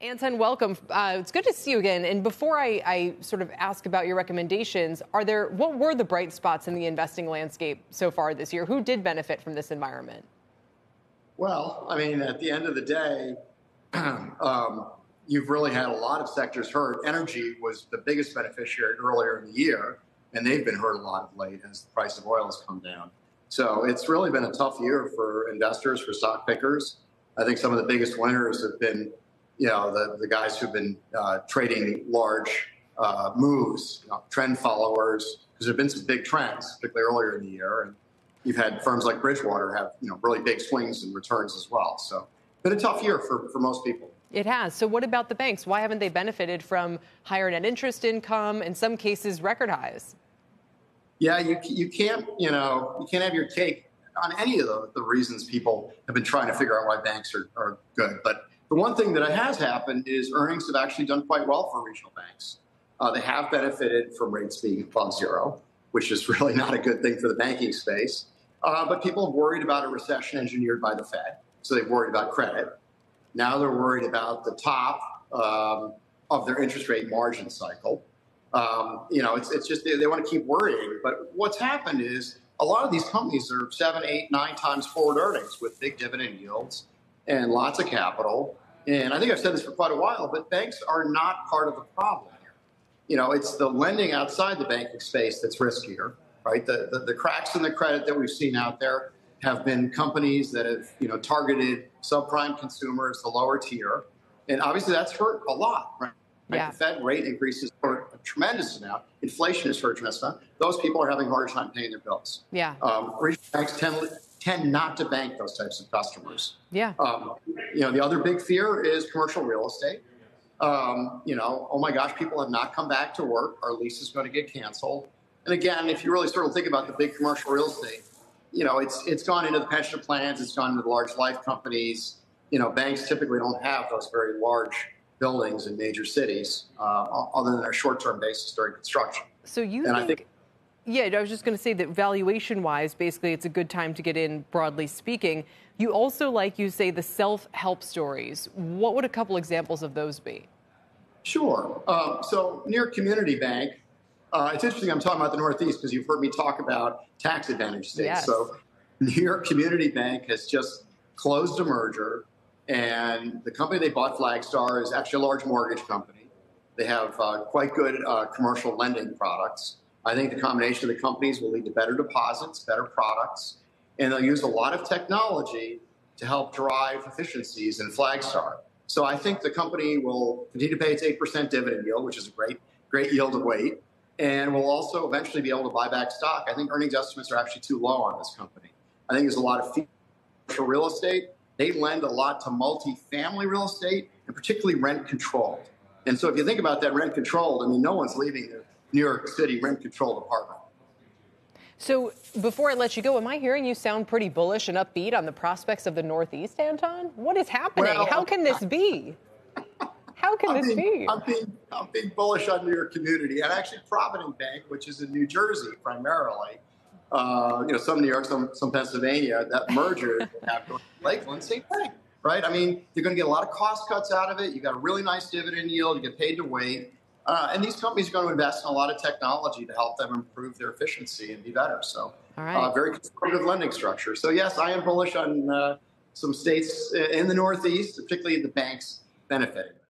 Anton, welcome. Uh, it's good to see you again. And before I, I, sort of ask about your recommendations, are there what were the bright spots in the investing landscape so far this year? Who did benefit from this environment? Well, I mean, at the end of the day, um, you've really had a lot of sectors hurt. Energy was the biggest beneficiary earlier in the year, and they've been hurt a lot of late as the price of oil has come down. So it's really been a tough year for investors, for stock pickers. I think some of the biggest winners have been you know, the, the guys who've been uh, trading large uh, moves, you know, trend followers, because there have been some big trends, particularly earlier in the year. And you've had firms like Bridgewater have, you know, really big swings and returns as well. So been a tough year for, for most people. It has. So what about the banks? Why haven't they benefited from higher net interest income, in some cases record highs? Yeah, you, you can't, you know, you can't have your cake on any of the, the reasons people have been trying to figure out why banks are, are good. But the one thing that has happened is earnings have actually done quite well for regional banks. Uh, they have benefited from rates being above zero, which is really not a good thing for the banking space. Uh, but people have worried about a recession engineered by the Fed, so they've worried about credit. Now they're worried about the top um, of their interest rate margin cycle. Um, you know, it's, it's just they, they want to keep worrying. But what's happened is a lot of these companies are seven, eight, nine times forward earnings with big dividend yields and lots of capital. And I think I've said this for quite a while, but banks are not part of the problem here. You know, it's the lending outside the banking space that's riskier, right? The, the, the cracks in the credit that we've seen out there have been companies that have, you know, targeted subprime consumers, the lower tier. And obviously that's hurt a lot, right? Yeah. The Fed rate increases hurt a tremendous amount. Inflation has hurt a tremendous amount. Those people are having a harder time paying their bills. Yeah. Um, regional banks tend tend not to bank those types of customers. Yeah. Um, you know, the other big fear is commercial real estate. Um, you know, oh my gosh, people have not come back to work. Our lease is going to get canceled. And again, if you really sort of think about the big commercial real estate, you know, it's it's gone into the pension plans, it's gone into the large life companies. You know, banks typically don't have those very large buildings in major cities, uh, other than their short-term basis during construction. So you and think, I think yeah, I was just going to say that valuation wise, basically, it's a good time to get in, broadly speaking. You also like, you say, the self help stories. What would a couple examples of those be? Sure. Um, so, New York Community Bank, uh, it's interesting I'm talking about the Northeast because you've heard me talk about tax advantage states. Yes. So, New York Community Bank has just closed a merger, and the company they bought, Flagstar, is actually a large mortgage company. They have uh, quite good uh, commercial lending products. I think the combination of the companies will lead to better deposits, better products, and they'll use a lot of technology to help drive efficiencies in Flagstar. So I think the company will continue to pay its 8% dividend yield, which is a great, great yield to wait, and will also eventually be able to buy back stock. I think earnings estimates are actually too low on this company. I think there's a lot of commercial real estate. They lend a lot to multi-family real estate and particularly rent controlled. And so if you think about that rent controlled, I mean, no one's leaving there New York City rent control department. So before I let you go, am I hearing you sound pretty bullish and upbeat on the prospects of the Northeast, Anton? What is happening? Well, How can this be? How can I'm this being, be? I'm being, I'm being bullish on New York community and actually Provident Bank, which is in New Jersey primarily. Uh, you know, some New York, some some Pennsylvania. That merger Lakeland, same thing, right? I mean, you're going to get a lot of cost cuts out of it. You got a really nice dividend yield. You get paid to wait. Uh, and these companies are going to invest in a lot of technology to help them improve their efficiency and be better. So, uh, very conservative lending structure. So, yes, I am bullish on uh, some states in the Northeast, particularly the banks benefiting.